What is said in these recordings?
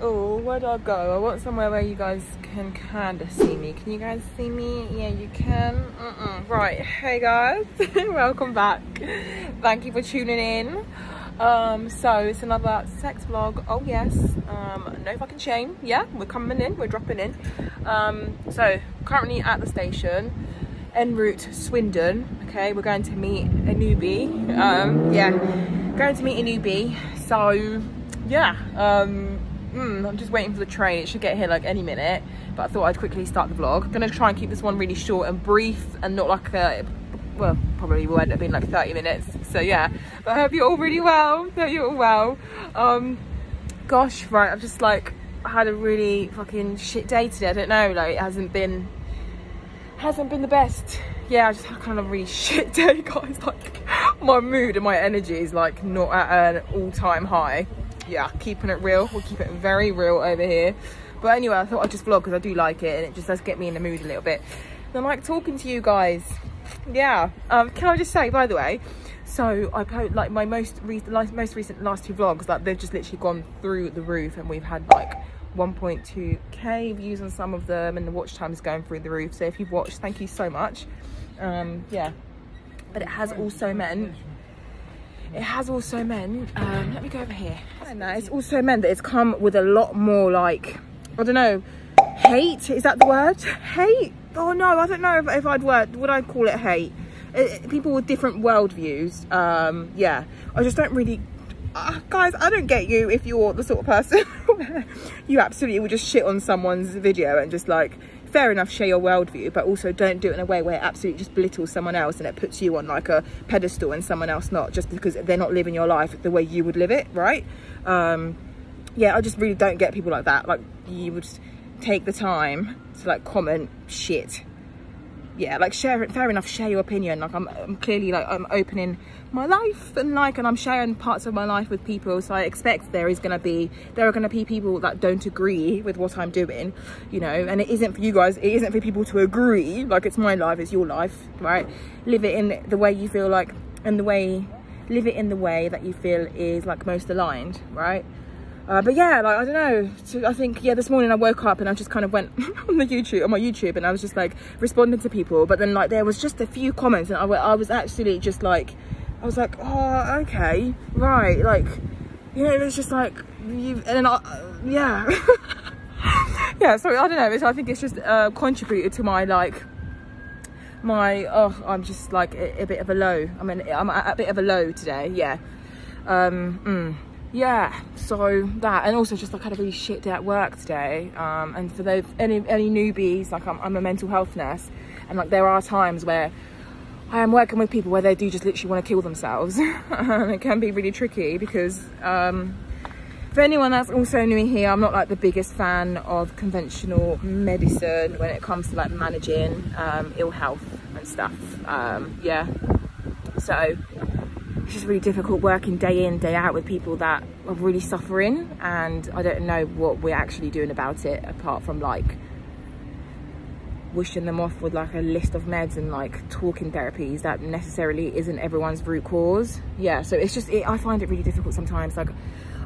Oh, where do I go? I want somewhere where you guys can kind of see me. Can you guys see me? Yeah, you can. Mm -mm. Right, hey guys, welcome back. Thank you for tuning in. Um, so it's another sex vlog. Oh yes, um, no fucking shame. Yeah, we're coming in, we're dropping in. Um, so currently at the station, en route Swindon. Okay, we're going to meet a newbie. Um, yeah, going to meet a newbie. So yeah, um, mm, I'm just waiting for the train. It should get here like any minute. But I thought I'd quickly start the vlog. I'm gonna try and keep this one really short and brief and not like a well, probably will end up being like 30 minutes. So yeah, but I hope you're all really well. I hope you're all well. Um, gosh, right, I've just like had a really fucking shit day today. I don't know, like it hasn't been, hasn't been the best. Yeah, I just had kind of a really shit day, guys. Like my mood and my energy is like not at an all-time high. Yeah, keeping it real. We'll keep it very real over here. But anyway, I thought I'd just vlog because I do like it and it just does get me in the mood a little bit. And I like talking to you guys yeah um can i just say by the way so i put like my most recent most recent last two vlogs like they've just literally gone through the roof and we've had like 1.2k views on some of them and the watch time is going through the roof so if you've watched thank you so much um yeah but it has also meant it has also meant um let me go over here. And it's also meant that it's come with a lot more like i don't know hate? Is that the word? Hate? Oh no i don't know if, if i'd word would i call it hate? It, people with different worldviews um yeah. I just don't really uh, guys i don't get you if you're the sort of person you absolutely would just shit on someone's video and just like fair enough share your worldview but also don't do it in a way where it absolutely just belittles someone else and it puts you on like a pedestal and someone else not just because they're not living your life the way you would live it right? Um yeah i just really don't get people like that. Like you would take the time to like comment shit. Yeah like share it fair enough share your opinion. Like I'm, I'm, clearly like i'm opening my life and like and i'm sharing parts of my life with people so i expect there is going to be there are going to be people that don't agree with what i'm doing you know and it isn't for you guys it isn't for people to agree like it's my life it's your life right live it in the way you feel like and the way live it in the way that you feel is like most aligned right uh, but yeah, like I don't know. So I think yeah, this morning I woke up and I just kind of went on the YouTube on my YouTube and I was just like responding to people. But then like there was just a few comments and I, I was actually just like, I was like, oh okay, right, like you know, it was just like you and then I, yeah, yeah. So I don't know. So I think it's just uh, contributed to my like my oh I'm just like a, a, bit of a low. I mean I'm at a bit of a low today. Yeah. Um. Mm yeah so that and also just like had a really shit day at work today um, and for those any any newbies like I'm, I'm, a mental health nurse and like there are times where I am working with people where they do just literally want to kill themselves. It can be really tricky because um, for anyone that's also new here I'm not like the biggest fan of conventional medicine when it comes to like managing um, ill health and stuff. Um, yeah. So it's just really difficult working day in day out with people that are really suffering and I don't know what we're actually doing about it apart from like wishing them off with like a list of meds and like talking therapies that necessarily isn't everyone's root cause? Yeah so it's just it, I find it really difficult sometimes. Like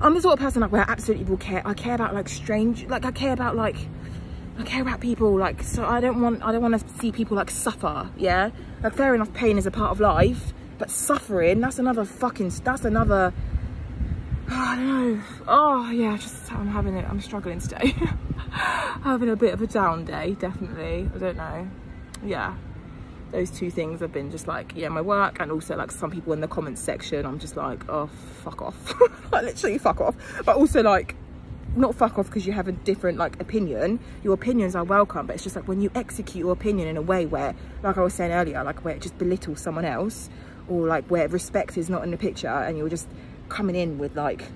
I'm the sort of person like where I absolutely will care. I care about like strange like I care about like I care about people like so I don't want I don't want to see people like suffer yeah? Like fair enough pain is a part of life but suffering, that's another fucking, that's another, oh, I don't know. Oh yeah, just I'm having it, I'm struggling today. having a bit of a down day, definitely. I don't know. Yeah, those two things have been just like, yeah, my work and also like some people in the comments section, I'm just like, oh, fuck off. like literally fuck off. But also like, not fuck off because you have a different like opinion your opinions are welcome but it's just like when you execute your opinion in a way where like i was saying earlier like where it just belittles someone else or like where respect is not in the picture and you're just coming in with like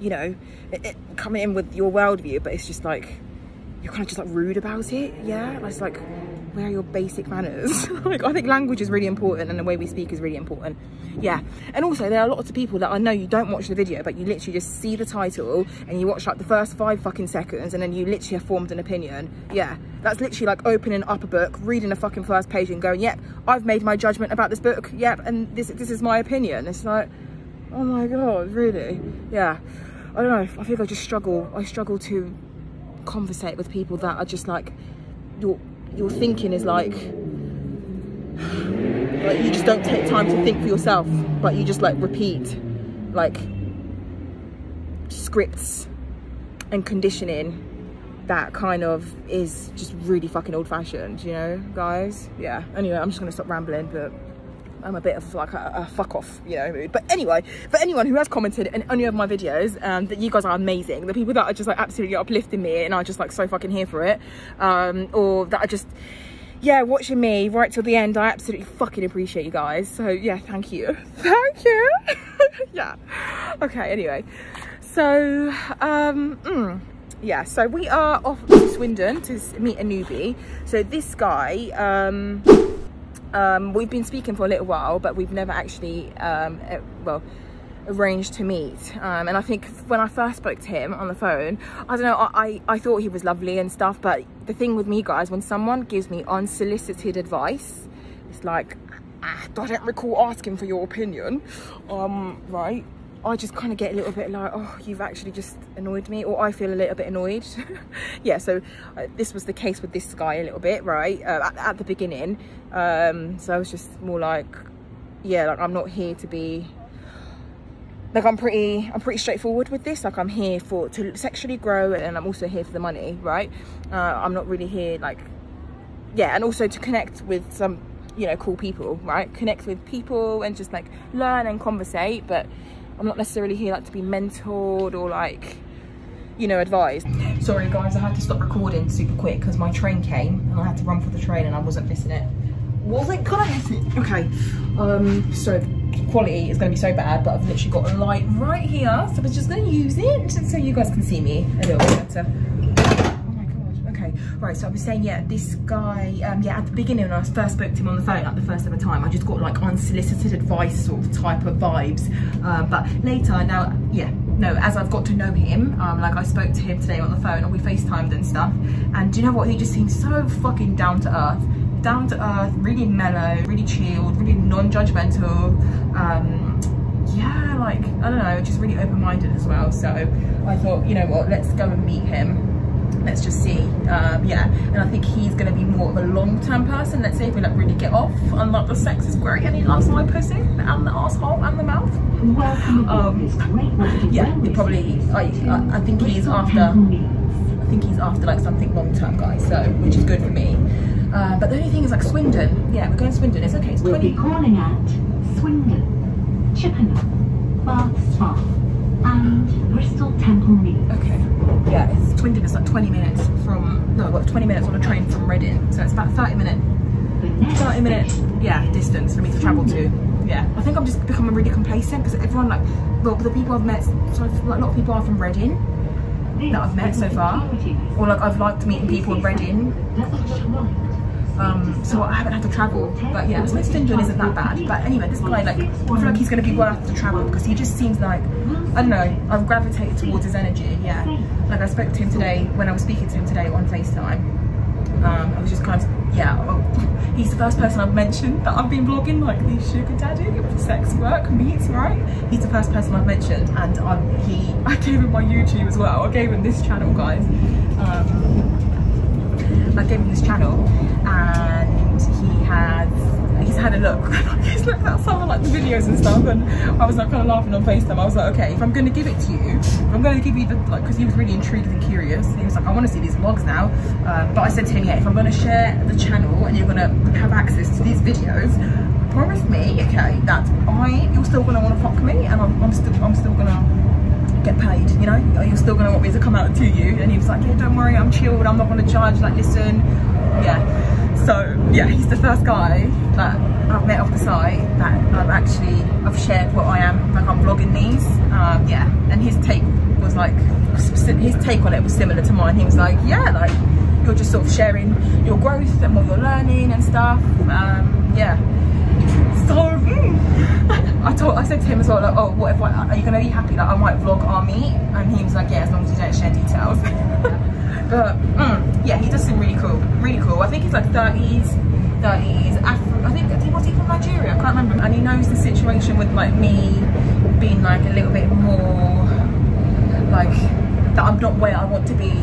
you know it, it, coming in with your worldview but it's just like you're kind of just like rude about it yeah? It's like where are your basic manners. Like i think language is really important and the way we speak is really important. Yeah. And also there are lots of people that i know you don't watch the video but you literally just see the title and you watch like the first five fucking seconds and then you literally have formed an opinion. Yeah. That's literally like opening up a book reading the fucking first page and going yep i've made my judgment about this book. Yep and this this is my opinion. It's like oh my god really? Yeah I don't know, I think I just struggle, I struggle to conversate with people that are just like, your, your thinking is like, like you just don't take time to think for yourself, but you just like repeat like scripts and conditioning that kind of is just really fucking old fashioned, you know, guys? Yeah. Anyway, I'm just gonna stop rambling, but I'm a bit of like a, a, fuck off, you know, mood. But anyway, for anyone who has commented in any of my videos, um, that you guys are amazing. The people that are just like absolutely uplifting me and are just like so fucking here for it. Um, or that are just, yeah, watching me right till the end. I absolutely fucking appreciate you guys. So yeah, thank you. Thank you. yeah. Okay, anyway. So, um, mm, yeah, so we are off to Swindon to meet a newbie. So this guy, um, um, we've been speaking for a little while, but we've never actually, um, well, arranged to meet. Um, and I think when I first spoke to him on the phone, I don't know, I, I thought he was lovely and stuff. But the thing with me, guys, when someone gives me unsolicited advice, it's like, ah, I don't recall asking for your opinion, um, right? I just kind of get a little bit like, oh, you've actually just annoyed me, or I feel a little bit annoyed. yeah, so uh, this was the case with this guy a little bit, right, uh, at, at, the beginning. Um, so I was just more like, yeah, like I'm not here to be, like I'm pretty, I'm pretty straightforward with this. Like I'm here for, to sexually grow and I'm also here for the money, right? Uh, I'm not really here like, yeah, and also to connect with some, you know, cool people, right? Connect with people and just like learn and conversate, but I'm not necessarily here like to be mentored or like you know advised. Sorry guys I had to stop recording super quick because my train came and I had to run for the train and I wasn't missing it. Wasn't gonna miss it? Okay. Um so quality is going to be so bad but I've literally got a light right here so I was just going to use it so you guys can see me a little bit better right so i was saying yeah this guy um yeah at the beginning when i first spoke to him on the phone like the first ever time i just got like unsolicited advice sort of type of vibes. Uh, but later now yeah no as i've got to know him um like i spoke to him today on the phone and we facetimed and stuff. And do you know what? He just seems so fucking down to earth. Down to earth really mellow really chilled really non-judgmental. Um yeah like i don't know just really open-minded as well. So i thought you know what let's go and meet him let's just see. Um, yeah and i think he's going to be more of a long-term person. Let's say if we like really get off unlike the sex is great and he loves my pussy and the asshole and the mouth. Um, yeah he probably I, I, I think he's after i think he's after like something long-term guys so which is good for me. Uh, but the only thing is like swindon. Yeah we're going to swindon. It's okay it's 20 we'll be calling at swindon chippenham bath spa and bristol temple meads okay yeah, it's 20 minutes, like 20 minutes from, no, what, 20 minutes on a train from Reading. So it's about 30 minute, 30 minute, yeah, distance for me to travel to. Yeah, I think I'm just becoming really complacent because everyone like, well, the people I've met, so like, a lot of people are from Reading that I've met so far. Or like I've liked meeting people in Reading um, so I haven't had to travel. But yeah, so Swindon isn't that bad. But anyway, this guy, like, I feel like he's going to be worth the travel because he just seems like, I don't know, I've gravitated towards his energy, yeah. Like I spoke to him today, when I was speaking to him today on FaceTime, um, I was just kind of, yeah, well, he's the first person I've mentioned that I've been vlogging, like the sugar daddy, sex work meets, right? He's the first person I've mentioned and I'm, he, I gave him my YouTube as well. I gave him this channel, guys. Um, I gave him this channel and he has he's had a look. He's looked at some of like the videos and stuff and I was like kind of laughing on FaceTime. I was like okay if I'm going to give it to you I'm going to give you the like because he was really intrigued and curious he was like I want to see these vlogs now um, but I said to him yeah if I'm going to share the channel and you're going to have access to these videos promise me okay that I you're still going to want to fuck me and I'm, I'm still I'm still to get paid, you know? Are You're still gonna want me to come out to you. And he was like, yeah, don't worry, I'm chilled, I'm not gonna charge, like, listen, yeah. So, yeah, he's the first guy that I've met off the site that I've actually, I've shared what I am, like I'm vlogging these, um, yeah. And his take was like, his take on it was similar to mine. He was like, yeah, like, you're just sort of sharing your growth and what you're learning and stuff, um, yeah. So, mm. I told, I said to him as well, like, oh, what if I, are you gonna be happy that I might vlog our meet? And he was like, yeah, as long as you don't share details. but mm, yeah, he does seem really cool, really cool. I think he's like 30s, 30s. Afro, I think he was he from Nigeria? I can't remember. And he knows the situation with like me being like a little bit more like that I'm not where I want to be,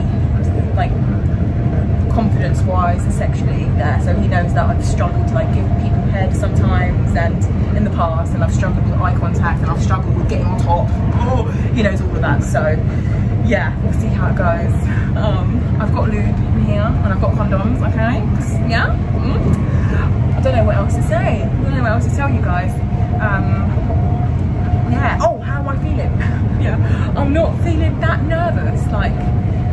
like confidence wise sexually there. So he knows that I've struggled to like give people head sometimes and in the past and I've struggled with eye contact and I've struggled with getting on top. Oh he knows all of that. So yeah we'll see how it goes. Um, I've got lube in here and I've got condoms okay? Yeah? Mm. I don't know what else to say. I don't know what else to tell you guys. Um, yeah. Oh how am I feeling? Yeah. I'm not feeling that nervous like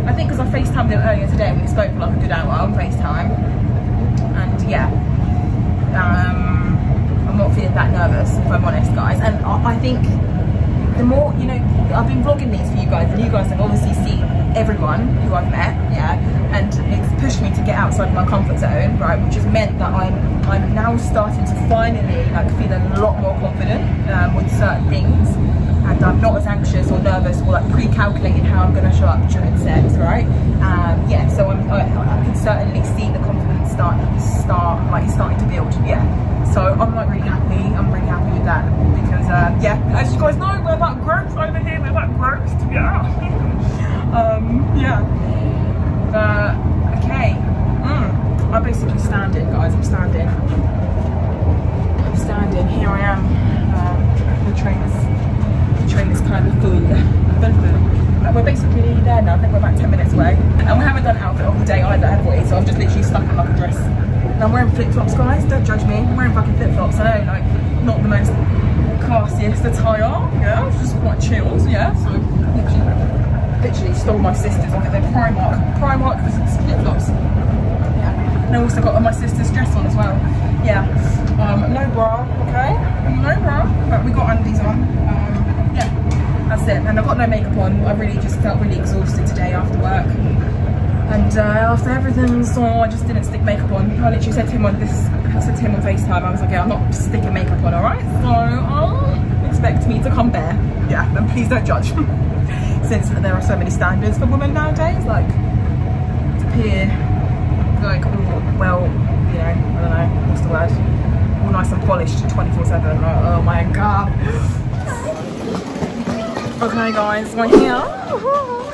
I think because I FaceTimed him earlier today, we spoke for like a good hour on FaceTime. And yeah, um, I'm not feeling that nervous, if I'm honest, guys. And I, I think the more, you know, I've been vlogging these for you guys, and you guys have obviously seen everyone who I've met, yeah, and it's pushed me to get outside my comfort zone, right, which has meant that I'm I'm now starting to finally like feel a lot more confident um, with certain things and I'm not as anxious or nervous or like pre-calculating how I'm going to show up during sex, right? Um, yeah, so I, I, can certainly see the confidence start, start like starting to build, yeah. So I'm like really happy, I'm really happy with that because uh, yeah, as you guys know, we're about gross over here, we're that gross, yeah. um, yeah. But, okay, mm, I'm basically standing, guys, I'm standing. I'm standing, here I am, um, the train is kind of. But we're basically there now. I think we're about 10 minutes away. And we haven't done outfit of the day either, have we? So I'm just literally stuck in like a dress. And I'm wearing flip-flops, guys. Don't judge me. I'm wearing fucking flip-flops. I know, like, not the most classiest attire. Yeah, it's just quite chilled. Yeah, so literally, literally stole my sister's off at their Primark. Primark flip-flops. Yeah. And I also got my sister's dress on as well. Yeah. Um, no bra, okay? No bra, but we got undies on. Um, yeah, that's it. And I've got no makeup on. I really just felt really exhausted today after work. And uh, after everything, so I just didn't stick makeup on. I literally said to him on this, I said to him on FaceTime, I was like, yeah, I'm not sticking makeup on, all right? So uh, expect me to come bare. Yeah, and please don't judge. Since there are so many standards for women nowadays, like to appear like well, you know, I don't know, what's the word? All nice and polished 24-7. oh my god. Okay guys, we're here.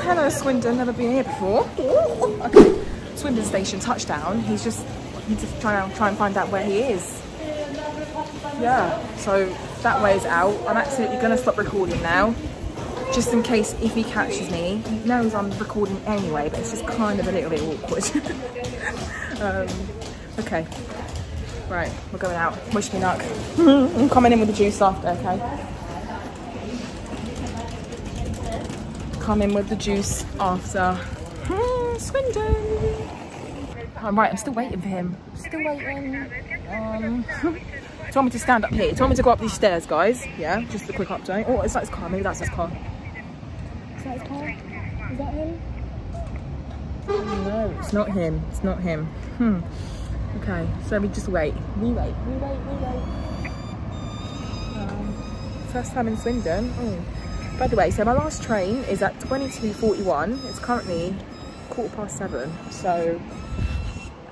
Hello Swindon, never been here before. Okay, Swindon station, touchdown. He's just, need to try and, try and find out where he is. Yeah, so that way is out. I'm absolutely gonna stop recording now. Just in case if he catches me, he knows I'm recording anyway, but it's just kind of a little bit awkward. um, okay, right, we're going out. Wish me luck. I'm coming in with the juice after, okay? Come in with the juice after. Hmm, Swindon. I'm right, I'm still waiting for him. Still waiting. Um, told me to stand up here. He told me to go up these stairs, guys. Yeah, just a quick update. Oh, is that his car? Maybe that's his car. Is that his car? Is that him? No, it's not him. It's not him. Hmm. Okay, so we just wait. We wait, we wait, we wait. Um, first time in Swindon. Oh. By the way, so my last train is at 22.41. It's currently quarter past seven. So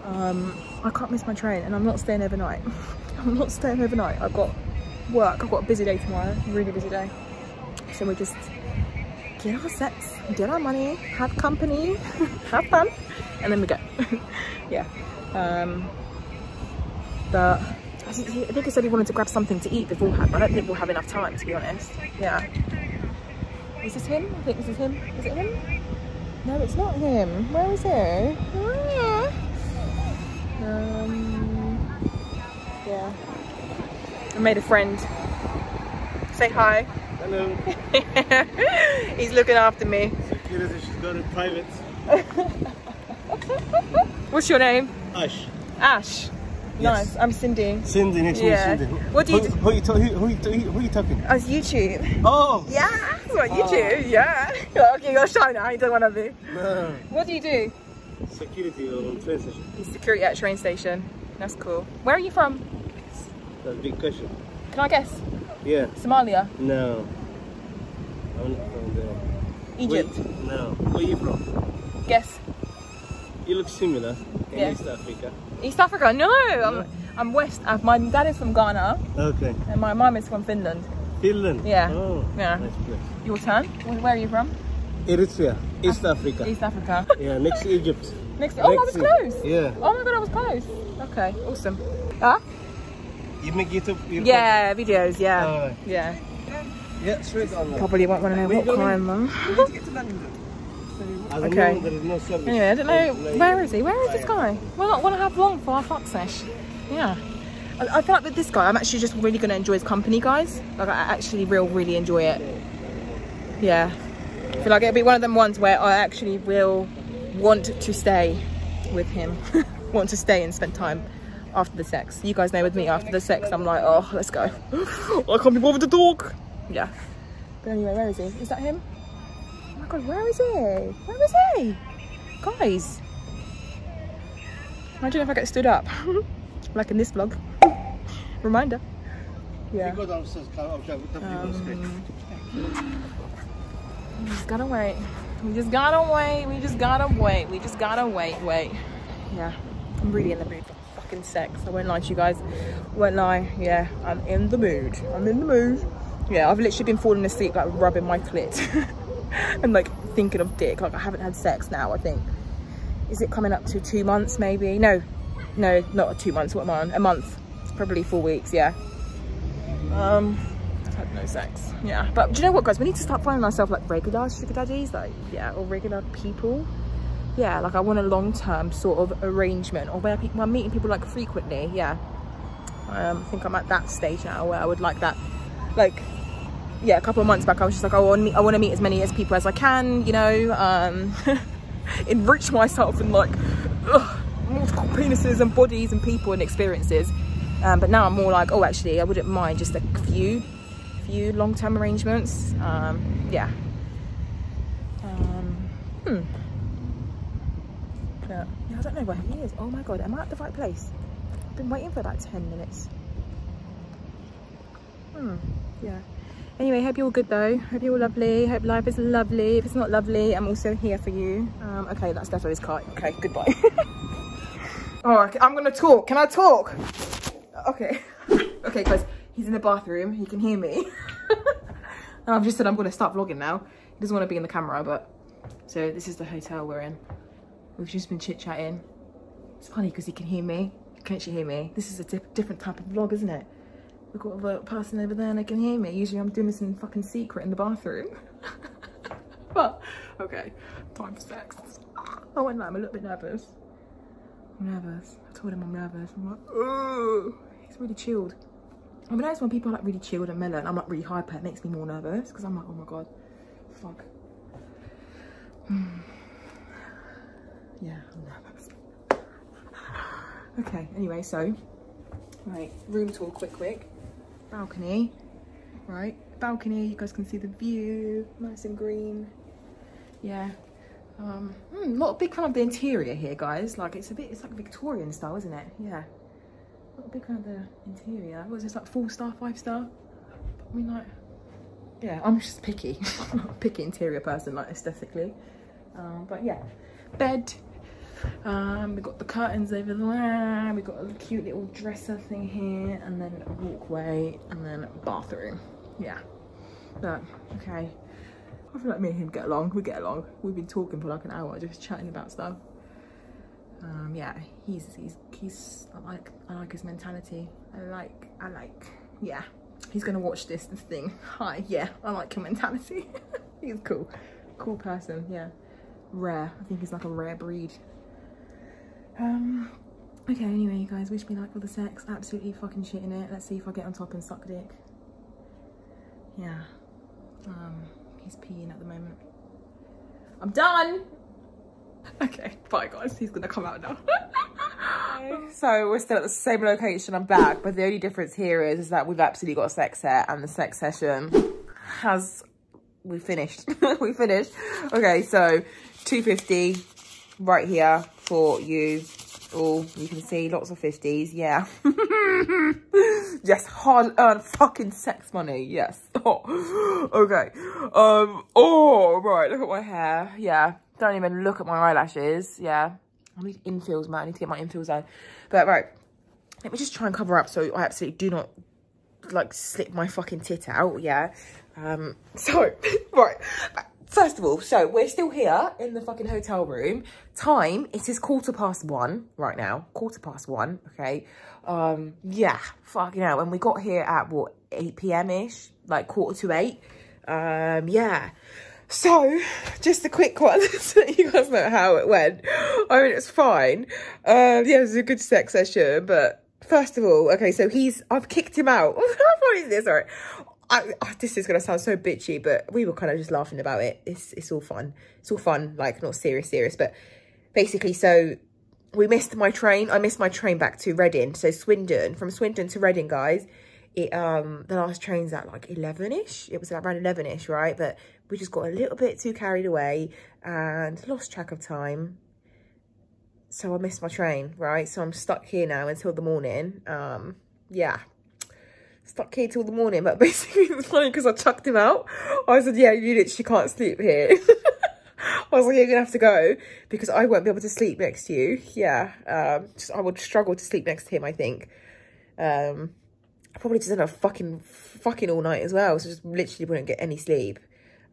um, I can't miss my train and I'm not staying overnight. I'm not staying overnight. I've got work. I've got a busy day tomorrow. Really busy day. So we just get our sets, get our money, have company, have fun, and then we go. yeah. Um, but I think he said he wanted to grab something to eat beforehand, but I don't think we'll have enough time, to be honest. Yeah. Is this him? I think this is him. Is it him? No, it's not him. Where is he? Um, yeah. I made a friend. Say hi. Hello. He's looking after me. Security, she's got it private. What's your name? Ash. Ash. Yes. Nice. I'm Cindy. Cindy, next Yeah. Cindy. What do you who? Who, you, who, you, who, you, who you talking? Oh, it's YouTube. Oh! Yeah, that's what YouTube. Yeah. okay, you're shy now. You don't want to be. No. What do you do? Security on train station. He's security at train station. That's cool. Where are you from? That's a big question. Can I guess? Yeah. Somalia, No. I'm not from there. Egypt. No. Where are you from? Guess. You look similar in Yeah. East Africa. East Africa? No, No. I'm I'm West. My dad is from Ghana Okay. and my mum is from Finland. Finland. Yeah. Oh, Yeah. nice place. Your turn. Where are you from? Eritrea, East Africa. East Africa. Yeah, next to Egypt. Next. Oh, I was close. Yeah. Oh my god, I was close. Okay, awesome. Ah. You make YouTube. you Yeah, videos. Yeah. Alright. Yeah. Yeah, straight on. Probably won't want to know We what don't kind, man. At the Okay. moment, there is no. Anyway, I don't know. Where is he? Where is this guy? Well, not want to have long for our fuck sesh. Yeah. I, I feel like with this guy, I'm actually just really going to enjoy his company, guys. Like, I actually real, really enjoy it. Yeah. I feel like it'll be one of them ones where I actually will want to stay with him. want to stay and spend time after the sex. You guys know with me, after the sex, I'm like, oh, let's go. I can't be bothered to talk. Yeah. But anyway, where is he? Is that him? Oh my god, where is he? Where is he? Guys. Imagine if I get stood up. like in this vlog. Reminder. Yeah. You go downstairs, Carl, I'll drive with um, the people straight. We just gotta wait. We just gotta wait. We just gotta wait. We just gotta wait. Wait. Yeah. I'm really in the mood for fucking sex. I won't lie to you guys. Won't lie. Yeah. I'm in the mood. I'm in the mood. Yeah. I've literally been falling asleep, like rubbing my clit. and like thinking of dick. Like I haven't had sex now, I think. Is it coming up to two months maybe? No. No, not two months. What am I on? A month. Probably four weeks. Yeah. Um, I've had no sex. Yeah, but do you know what, guys? We need to start finding ourselves like regular sugar daddies, like yeah, or regular people. Yeah, like I want a long-term sort of arrangement, or where people, I'm meeting people like frequently. Yeah, um, I think I'm at that stage now where I would like that. Like, yeah, a couple of months back, I was just like, I want, I want to meet as many as people as I can. You know, um, enrich myself and like ugh, multiple penises and bodies and people and experiences. Um, but now I'm more like, oh, actually, I wouldn't mind just a few, few long-term arrangements. Um, yeah. Um, hmm. But, yeah, I don't know where he is. Oh my god, am I at the right place? I've been waiting for about 10 minutes. Hmm. Yeah. Anyway, hope you're all good though. Hope you're all lovely. Hope life is lovely. If it's not lovely, I'm also here for you. Um, okay, that's definitely his car. Okay, goodbye. oh, I'm gonna talk. Can I talk? Okay. okay, guys, he's in the bathroom. He can hear me. and I've just said I'm gonna start vlogging now. He doesn't want to be in the camera, but so this is the hotel we're in. We've just been chit chatting. It's funny because he can hear me. Can't you hear me. This is a di different type of vlog, isn't it? We've got a person over there and they can hear me. Usually I'm doing this in fucking secret in the bathroom. but, okay, time for sex. I went like, I'm a little bit nervous. I'm nervous. I told him I'm nervous. I'm like, oh, he's really chilled. I mean, notice when people are like really chilled and mellow and I'm like really hyper, it makes me more nervous because I'm like, oh my God, fuck. yeah, I'm nervous. okay, anyway, so, right, room tour quick, quick balcony right balcony you guys can see the view nice and green yeah um mm, not a big fan of the interior here guys. Like it's a bit it's like victorian style isn't it? Yeah. Not a big fan of the interior. Was this like four star five star? I mean like yeah i'm just picky. Picky interior person like aesthetically. Um but yeah. Bed. Um, we've got the curtains over there, we've got a cute little dresser thing here, and then a walkway, and then a bathroom. Yeah. But, okay. I feel like me and him get along. We get along. We've been talking for like an hour, just chatting about stuff. Um, yeah, he's, he's, he's, I like, I like his mentality. I like, I like, yeah. He's gonna watch this, this thing. Hi, yeah, I like your mentality. he's cool. Cool person, yeah. Rare. I think he's like a rare breed. Um, okay, anyway, you guys, wish me luck with the sex. Absolutely fucking shit in it. Let's see if I get on top and suck dick. Yeah. Um, he's peeing at the moment. I'm done! Okay, bye guys. He's gonna come out now. so we're still at the same location. I'm back, but the only difference here is, is that we've absolutely got a sex set and the sex session has we finished. we finished. Okay, so 250 right here for you all. You can see lots of 50s. Yeah. yes, hard earned fucking sex money. Yes. Oh, okay. Um. Oh, right. Look at my hair. Yeah. Don't even look at my eyelashes. Yeah. I need infills, man. I need to get my infills on. But right. Let me just try and cover up so I absolutely do not like slip my fucking tit out. Yeah. Um. So right. First of all, so we're still here in the fucking hotel room. Time, it is quarter past one right now. Quarter past one, okay? Um, yeah, fucking hell. And we got here at, what, 8 p.m.-ish? Like, quarter to 8. Um, yeah. So, just a quick one so you guys know how it went. I mean, it's fine. Um, yeah, it was a good sex session, but first of all, okay, so he's, I've kicked him out. Funny is this? All right. I, oh, this is going to sound so bitchy, but we were kind of just laughing about it. It's, it's all fun. It's all fun, like not serious, serious. But basically, so we missed my train. I missed my train back to Reading. So Swindon, from Swindon to Reading, guys, it um the last train's at like 11ish. It was like around 11ish, right? But we just got a little bit too carried away and lost track of time. So I missed my train, right? So I'm stuck here now until the morning. Um, yeah, stuck here till the morning. But basically, it's funny because I chucked him out. I said, yeah, you literally can't sleep here. I was like, you're going to have to go because I won't be able to sleep next to you. Yeah, um, just, I would struggle to sleep next to him, I think. Um, I probably just end up fucking, fucking all night as well. So just literally wouldn't get any sleep.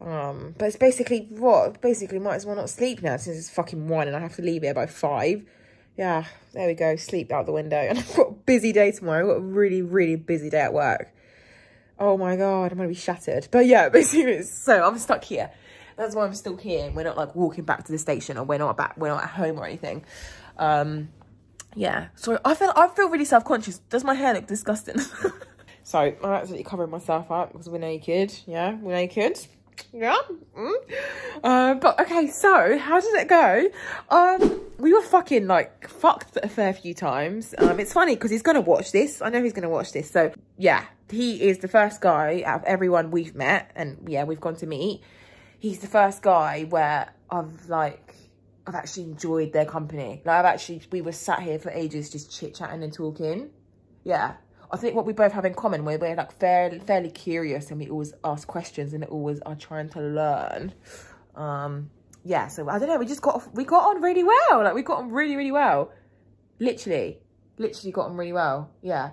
Um, but it's basically what? Basically might as well not sleep now since it's fucking one and I have to leave here by five yeah, there we go. Sleep out the window. And I've got a busy day tomorrow. I've got a really, really busy day at work. Oh my God, I'm going to be shattered. But yeah, basically, so I'm stuck here. That's why I'm still here. We're not like walking back to the station or we're not back, we're not at home or anything. Um, yeah, so I feel, I feel really self-conscious. Does my hair look disgusting? so I'm absolutely covering myself up because we're naked. Yeah, we're naked yeah mm. uh, but okay so how did it go? Um we were fucking like fucked a fair few times. Um it's funny because he's gonna watch this. I know he's gonna watch this so yeah. He is the first guy out of everyone we've met and yeah we've gone to meet. He's the first guy where i've like i've actually enjoyed their company. Like i've actually we were sat here for ages just chit-chatting and talking. Yeah I think what we both have in common, we're, we're like fairly, fairly curious and we always ask questions and always are trying to learn. Um, yeah, so I don't know, we just got, we got on really well. Like we got on really, really well. Literally, literally got on really well. Yeah.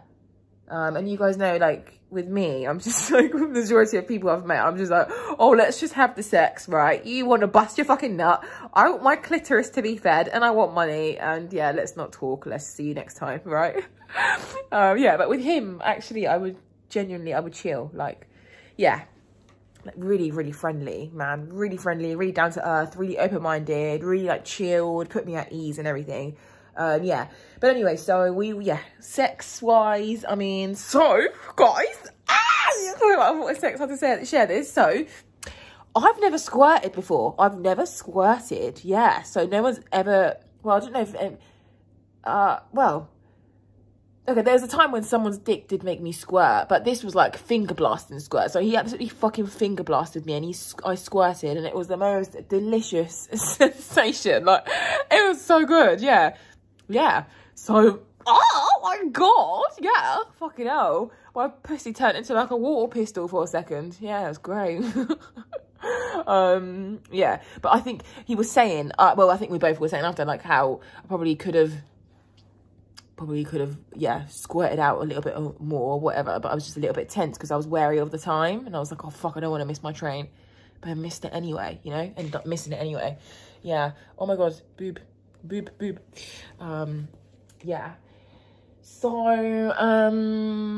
Um, and you guys know, like, with me, I'm just like, with the majority of people I've met, I'm just like, oh, let's just have the sex, right? You want to bust your fucking nut. I want my clitoris to be fed and I want money. And yeah, let's not talk. Let's see you next time, right? um, yeah, but with him, actually, I would genuinely, I would chill. Like, yeah, like really, really friendly, man. Really friendly, really down to earth, really open-minded, really like chilled, put me at ease and everything. Um, yeah. But anyway, so we, yeah, sex-wise, I mean, so, guys, ah, I what sex, how to say, share this. So, I've never squirted before. I've never squirted, yeah. So, no one's ever, well, I don't know if, um, uh, well, Okay, there was a time when someone's dick did make me squirt, but this was like finger blasting squirt. So he absolutely fucking finger blasted me and he, I squirted and it was the most delicious sensation. Like, it was so good, yeah yeah. So, oh my god, yeah, fucking hell. My pussy turned into like a water pistol for a second. Yeah, was great. um, yeah, but I think he was saying, uh, well, I think we both were saying after, like, how I probably could have, probably could have, yeah, squirted out a little bit more or whatever, but I was just a little bit tense because I was wary of the time and I was like, oh, fuck, I don't want to miss my train. But I missed it anyway, you know, ended up missing it anyway. Yeah. Oh my God, boob boob boob um yeah. So um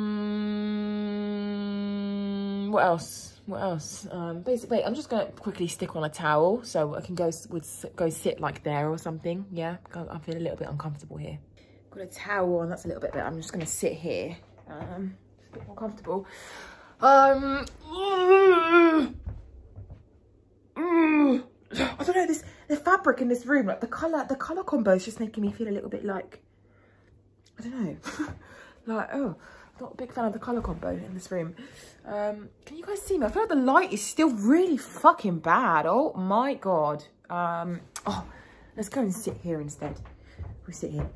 what else? What else? Um basically i'm just gonna quickly stick on a towel so i can go with go sit like there or something. Yeah? I feel a little bit uncomfortable here. Got a towel on. That's a little bit i'm just gonna sit here. Um a bit more comfortable. Um I don't know, this the fabric in this room, like the colour, the colour combo is just making me feel a little bit like, I don't know, like, oh, I'm not a big fan of the colour combo in this room. Um, can you guys see me? I feel like the light is still really fucking bad. Oh my God. Um, oh, let's go and sit here instead. We'll sit here.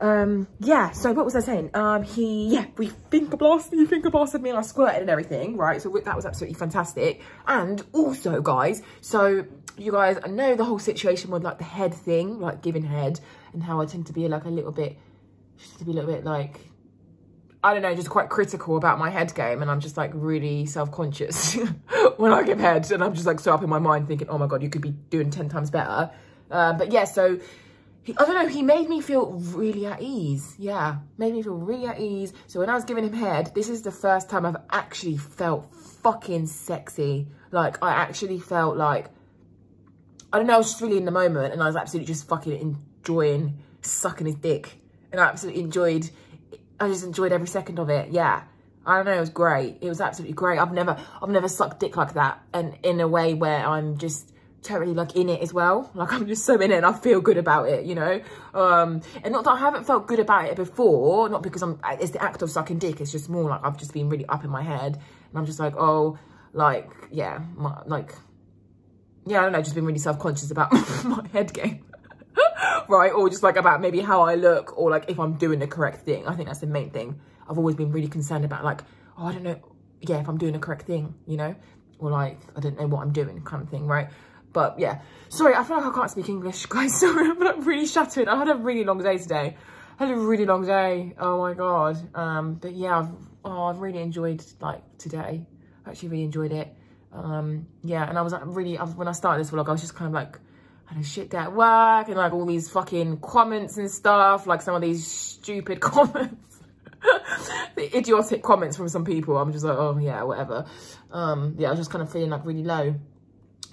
Um, yeah, so what was I saying? Um, he, yeah, we finger blasted, he finger blasted me and I squirted and everything, right? So that was absolutely fantastic. And also, guys, so you guys I know the whole situation with like the head thing, like giving head, and how I tend to be like a little bit, to be a little bit like, I don't know, just quite critical about my head game. And I'm just like really self-conscious when I give head. And I'm just like so up in my mind thinking, oh my God, you could be doing 10 times better. Uh, but yeah, so he, I don't know, he made me feel really at ease. Yeah, made me feel really at ease. So when I was giving him head, this is the first time I've actually felt fucking sexy. Like I actually felt like, I don't know, I was just really in the moment and I was absolutely just fucking enjoying sucking his dick. And I absolutely enjoyed I just enjoyed every second of it. Yeah. I don't know, it was great. It was absolutely great. I've never I've never sucked dick like that and in a way where I'm just totally like in it as well. Like I'm just so in it and I feel good about it, you know? Um and not that I haven't felt good about it before, not because I'm it's the act of sucking dick, it's just more like I've just been really up in my head and I'm just like, oh, like, yeah, my, like yeah, I don't know, just been really self-conscious about my head game. right? Or just like about maybe how I look or like if I'm doing the correct thing. I think that's the main thing. I've always been really concerned about like, oh, I don't know. Yeah, if I'm doing the correct thing, you know? Or like, I don't know what I'm doing kind of thing, right? But yeah, sorry, I feel like I can't speak English, guys. Sorry, I'm like really shattered. I had a really long day today. I had a really long day. Oh my God. Um, but yeah, I've, oh, I've really enjoyed like today. I actually really enjoyed it. Um, yeah, and I was like really, I when I started this vlog, I was just kind of like, and shit day at work and like all these fucking comments and stuff, like some of these stupid comments. the idiotic comments from some people. I'm just like, oh yeah, whatever. Um, yeah, I was just kind of feeling like really low.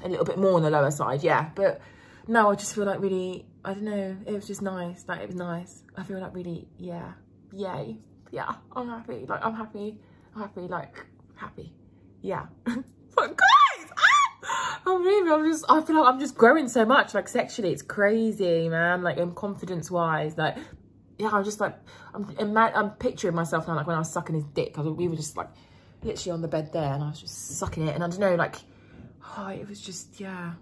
A little bit more on the lower side, yeah. But no, I just feel like really, I don't know, it was just nice. Like it was nice. I feel like really, yeah, yay. Yeah, I'm happy. Like I'm happy. I'm happy, like happy. Yeah. but guys, I'm really? I'm just, I feel like I'm just growing so much, like sexually. It's crazy, man. Like, I'm confidence wise, like, yeah, I'm just like, I'm, I'm picturing myself now, like when I was sucking his dick. Was, we were just like literally on the bed there and I was just sucking it. And I don't know, like, oh, it was just, yeah,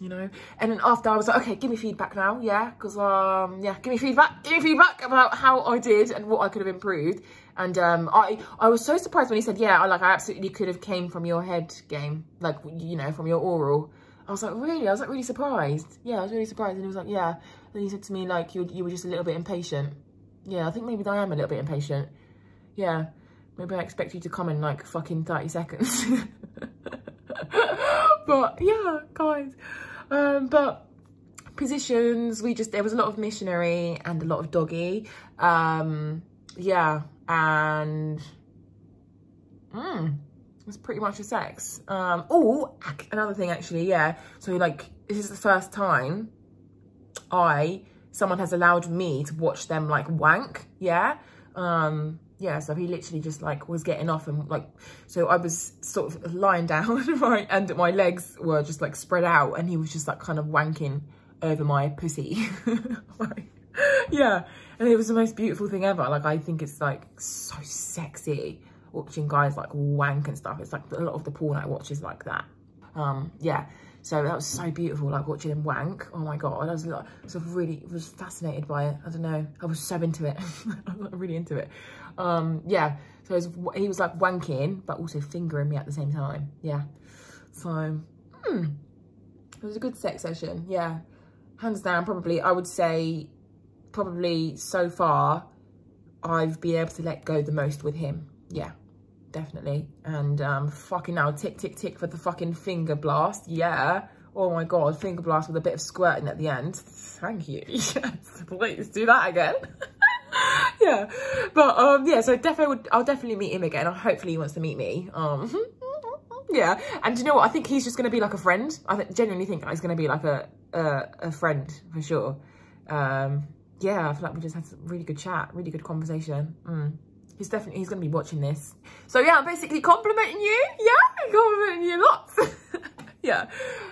you know. And then after I was like, okay, give me feedback now, yeah, because, um, yeah, give me feedback, give me feedback about how I did and what I could have improved. And um, I, I was so surprised when he said, yeah, I like, I absolutely could have came from your head game, like, you know, from your oral. I was like, really? I was like really surprised. Yeah, I was really surprised. And he was like, yeah. Then he said to me, like, you, you were just a little bit impatient. Yeah, I think maybe I am a little bit impatient. Yeah, maybe I expect you to come in like fucking 30 seconds. but yeah, guys. Um, but positions, we just, there was a lot of missionary and a lot of doggy. Um, yeah, and mm, it's pretty much a sex. Um, oh, another thing actually, yeah. So like, this is the first time I, someone has allowed me to watch them like wank, yeah. Um, yeah, so he literally just like was getting off and like, so I was sort of lying down, right, and my legs were just like spread out and he was just like kind of wanking over my pussy. like, yeah, and it was the most beautiful thing ever. Like, I think it's like so sexy watching guys like wank and stuff. It's like a lot of the porn I watch is like that. Um, yeah, so that was so beautiful, like watching him wank. Oh my God, I was like, sort of really was fascinated by it. I don't know, I was so into it. I was really into it. Um, yeah, so was, he was like wanking, but also fingering me at the same time. Yeah, so, hmm, it was a good sex session. Yeah, hands down, probably, I would say probably so far I've been able to let go the most with him. Yeah, definitely. And um, fucking now, tick, tick, tick for the fucking finger blast. Yeah. Oh my God, finger blast with a bit of squirting at the end. Thank you. Yes, please do that again. yeah. But um, yeah, so definitely would, I'll definitely meet him again. Hopefully he wants to meet me. Um, yeah. And you know what? I think he's just to be like a friend. I th genuinely think he's to be like a, a, a friend for sure. Um, yeah, I feel like we just had a really good chat, really good conversation. Mm. He's definitely, he's to be watching this. So yeah, I'm basically complimenting you. Yeah, complimenting you lots. yeah,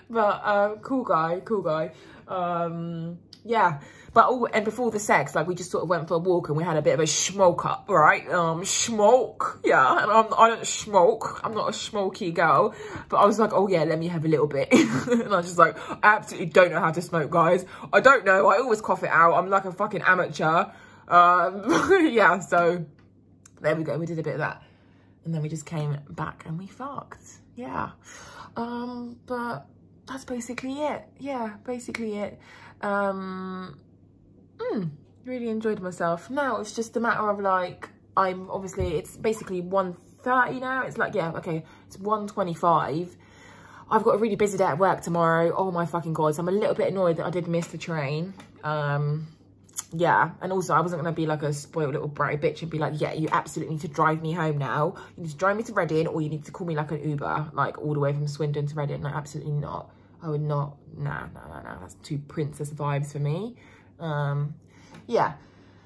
but um, cool guy, cool guy. Um, yeah, but oh, and before the sex, like we just sort of went for a walk and we had a bit of a smoke up, right? Um, smoke, yeah. And I'm, I don't smoke. I'm not a smoky girl, but I was like, oh yeah, let me have a little bit. and I was just like, I absolutely don't know how to smoke, guys. I don't know. I always cough it out. I'm like a fucking amateur. Um, yeah. So there we go. We did a bit of that, and then we just came back and we fucked. Yeah. Um, but that's basically it. Yeah, basically it. Um, mm, really enjoyed myself. Now it's just a matter of like I'm obviously, it's basically 1.30 now. It's like, yeah, okay, it's 1.25. I've got a really busy day at work tomorrow. Oh my fucking God. So I'm a little bit annoyed that I did miss the train. Um, yeah. And also I wasn't going to be like a spoiled little bratty bitch and be like, yeah, you absolutely need to drive me home now. You need to drive me to Reading or you need to call me like an Uber, like all the way from Swindon to Reading. Like absolutely not. I would not. Nah, nah, nah, nah. That's too princess vibes for me. Um, yeah.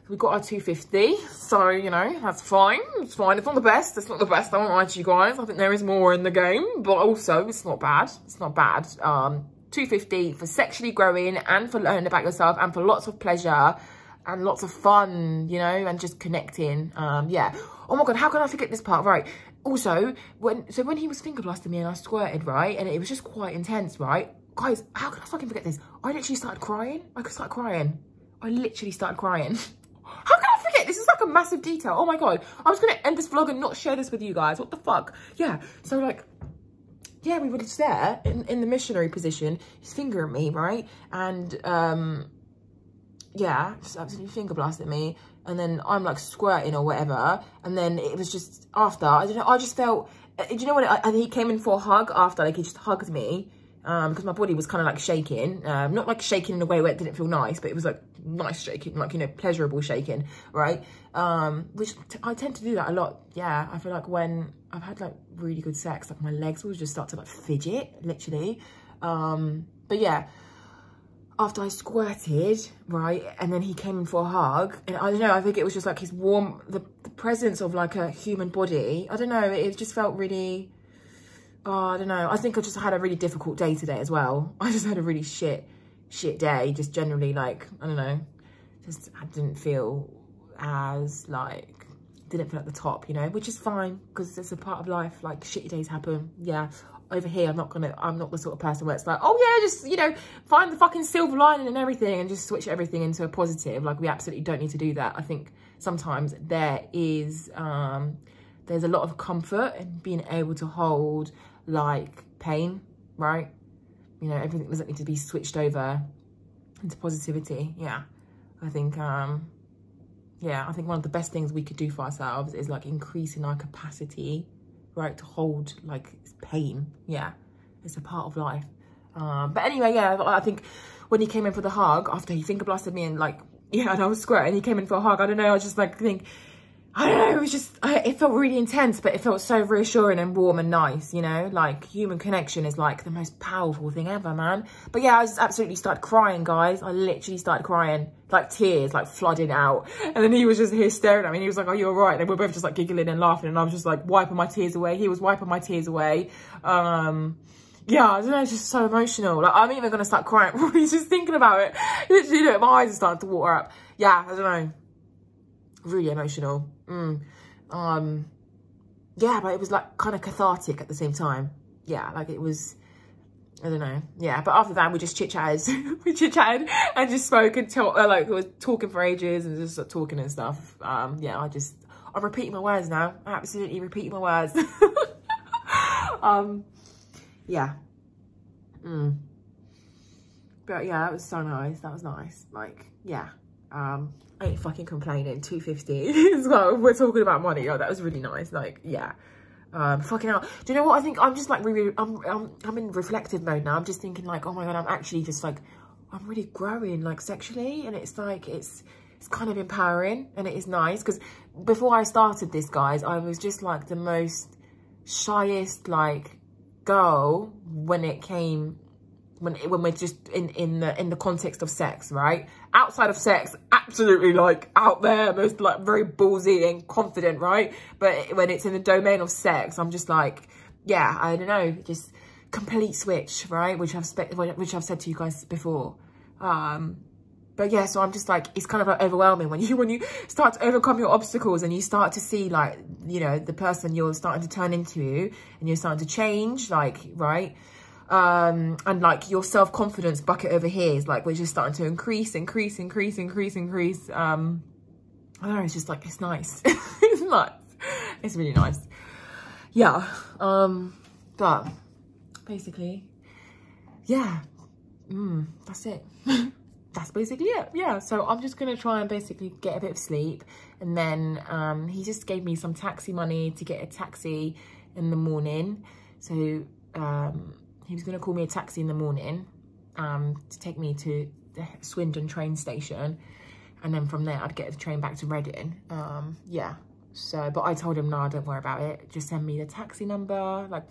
We got our 250 so you know that's fine. It's fine. It's not the best. It's not the best. I won't lie to you guys. I think there is more in the game but also it's not bad. It's not bad. Um 250 for sexually growing and for learning about yourself and for lots of pleasure and lots of fun you know and just connecting. Um yeah. Oh my god how can i forget this part? Right. Also when so when he was finger blasting me and i squirted right and it was just quite intense right guys how can i fucking forget this i literally started crying i could start crying i literally started crying How can I forget? This is like a massive detail. Oh my God. I was going to end this vlog and not share this with you guys. What the fuck? Yeah. So like, yeah, we were just there in, in the missionary position. His finger at me, right? And um, yeah, just absolutely finger blasted me. And then I'm like squirting or whatever. And then it was just after, I don't know, I just felt, uh, do you know what? I, he came in for a hug after, like he just hugged me um, because my body was kind of like shaking. Um, not like shaking in a way where it didn't feel nice, but it was like nice shaking, like, you know, pleasurable shaking, right? Um, which I tend to do that a lot. Yeah, I feel like when I've had like really good sex, like my legs will just start to like fidget, literally. Um, but yeah, after I squirted, right, and then he came in for a hug, and I don't know, I think it was just like his warm, the, the presence of like a human body. I don't know, it just felt really oh, I don't know. I think I just had a really difficult day today as well. I just had a really shit, shit day. Just generally like, I don't know, just I didn't feel as like, didn't feel at the top, you know, which is fine because it's a part of life. Like shitty days happen. Yeah. Over here, I'm not gonna, I'm not the sort of person where it's like, oh yeah, just, you know, find the fucking silver lining and everything and just switch everything into a positive. Like we absolutely don't need to do that. I think sometimes there is, um, there's a lot of comfort in being able to hold like pain, right? You know, everything doesn't need to be switched over into positivity. Yeah. I think, um, yeah, I think one of the best things we could do for ourselves is like increasing our capacity, right, to hold like pain. Yeah, it's a part of life. Um, but anyway, yeah, I think when he came in for the hug after he finger blasted me and like, yeah, and I was square and he came in for a hug, I don't know, I just like think I don't know, it was just, I, it felt really intense, but it felt so reassuring and warm and nice, you know? Like, human connection is like the most powerful thing ever, man. But yeah, I just absolutely started crying, guys. I literally started crying, like tears, like flooding out. And then he was just here staring at me and he was like, oh, you're right. And we are both just like giggling and laughing and I was just like wiping my tears away. He was wiping my tears away. Um, yeah, I don't know, it's just so emotional. Like, I'm even going to start crying. He's just thinking about it. Literally, my eyes are starting to water up. Yeah, I don't know. Really emotional. Mm. Um, yeah, but it was like kind of cathartic at the same time. Yeah, like it was, I don't know. Yeah, but after that, we just chit chatted. we chit chatted and just spoke and talk, uh, like we were talking for ages and just like, talking and stuff. Um, yeah, I just, I'm repeating my words now. I absolutely repeating my words. um, yeah. Mm. But yeah, that was so nice. That was nice. Like, yeah. Um, I ain't fucking complaining. 250 as well. We're talking about money. Oh, that was really nice. Like, yeah. Um, fucking out Do you know what? I think I'm just like really, I'm, I'm, I'm in reflective mode now. I'm just thinking like, oh my God, I'm actually just like, I'm really growing like sexually. And it's like, it's, it's kind of empowering and it is nice. Because before I started this, guys, I was just like the most shyest like girl when it came when when we're just in in the in the context of sex right? Outside of sex absolutely like out there most like very ballsy and confident right? But when it's in the domain of sex i'm just like yeah i don't know just complete switch right? Which i've which i've said to you guys before. Um but yeah so i'm just like it's kind of like overwhelming when you when you start to overcome your obstacles and you start to see like you know the person you're starting to turn into and you're starting to change like right um and like your self-confidence bucket over here is like we're just starting to increase increase increase increase increase um i don't know it's just like it's nice it's nice it's really nice yeah um but basically yeah mm, that's it that's basically it. Yeah, so I'm just to try and basically get a bit of sleep. And then um, he just gave me some taxi money to get a taxi in the morning. So um, he was going to call me a taxi in the morning um, to take me to the Swindon train station. And then from there, I'd get the train back to Reading. Um, yeah, so, but I told him, no, don't worry about it. Just send me the taxi number. Like,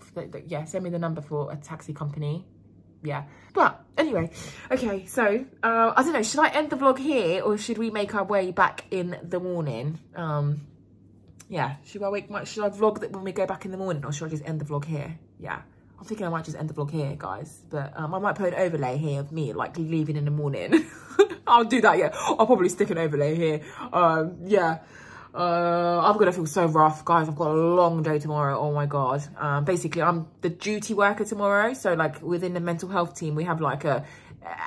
yeah, send me the number for a taxi company. Yeah. But anyway, okay, so uh, I don't know, should I end the vlog here or should we make our way back in the morning? Um, yeah, should I wake, should I vlog that when we go back in the morning or should I just end the vlog here? Yeah. I'm thinking I might just end the vlog here, guys. But um, I might put an overlay here of me, like, leaving in the morning. I'll do that, yeah. I'll probably stick an overlay here. Um, yeah. Uh, I'm gonna feel so rough, guys. I've got a long day tomorrow. Oh my god. Um, basically, I'm the duty worker tomorrow. So, like within the mental health team, we have like a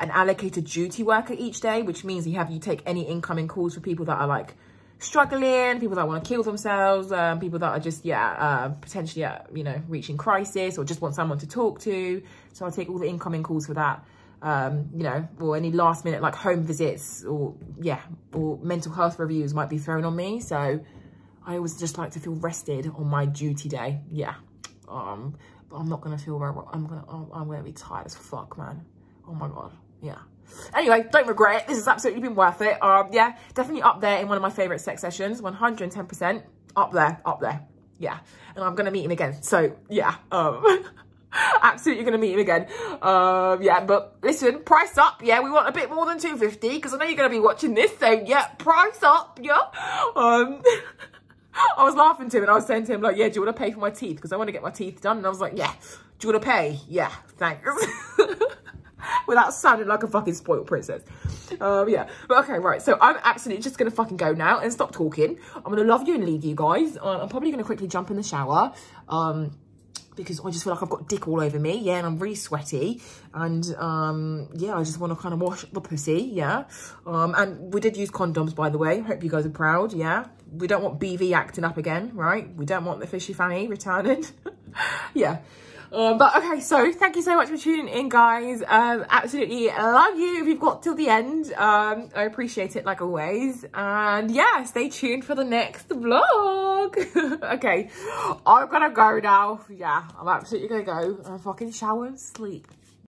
an allocated duty worker each day, which means you have you take any incoming calls for people that are like struggling, people that want to kill themselves, um, people that are just yeah uh, potentially uh, you know reaching crisis or just want someone to talk to. So I take all the incoming calls for that um, you know, or any last minute like home visits or yeah, or mental health reviews might be thrown on me. So I always just like to feel rested on my duty day. Yeah. Um, but I'm not going to feel I'm going to, I'm going to be tired as fuck, man. Oh my God. Yeah. Anyway, don't regret it. This has absolutely been worth it. Um, yeah, definitely up there in one of my favorite sex sessions. 110% up there, up there. Yeah. And I'm going to meet him again. So yeah. Um, absolutely gonna meet him again um yeah but listen price up yeah we want a bit more than 250 because i know you're gonna be watching this so yeah price up yeah um i was laughing to him and i was saying to him like yeah do you want to pay for my teeth because i want to get my teeth done and i was like yeah do you want to pay yeah thanks without sounding like a fucking spoiled princess. Um yeah. But okay right. So i'm absolutely just gonna fucking go now and stop talking. I'm gonna love you and leave you guys. I'm probably gonna quickly jump in the shower um because I just feel like I've got dick all over me, yeah, and I'm really sweaty, and um, yeah, I just want to kind of wash the pussy, yeah, um, and we did use condoms, by the way, hope you guys are proud, yeah, we don't want BV acting up again, right, we don't want the fishy fanny returning, yeah, um, but okay, so thank you so much for tuning in, guys. Um, absolutely love you if you've got till the end. Um, I appreciate it like always. And yeah, stay tuned for the next vlog. okay, I'm gonna go now. Yeah, I'm absolutely gonna go and fucking shower and sleep.